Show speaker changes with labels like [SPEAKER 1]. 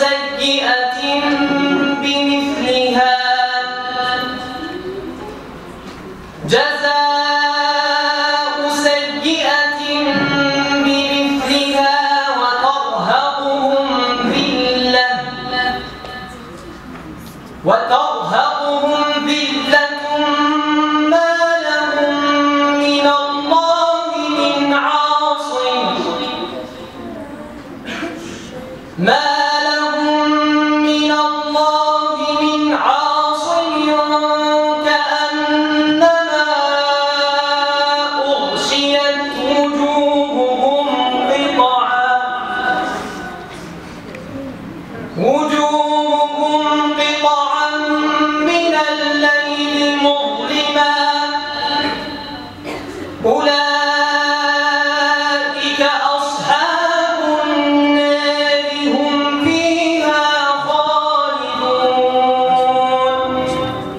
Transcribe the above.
[SPEAKER 1] سيئة بمثلها. جزاء سيئة بمثلها وترهقهم ذلة. وترهقهم ذلة ما لهم من الله من عاصم. ما وجوهكم قطعا من الليل مظلم